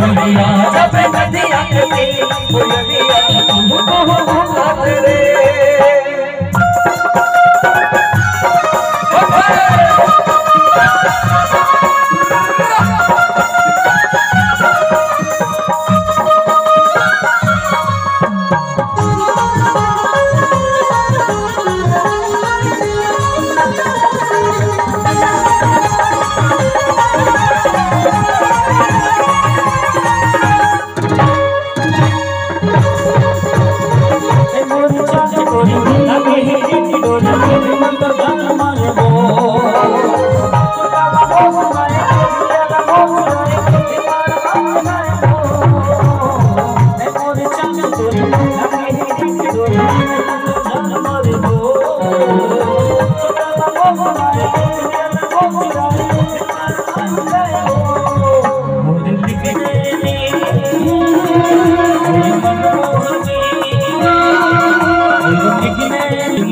नदिया जब नदिया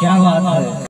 क्या बात है?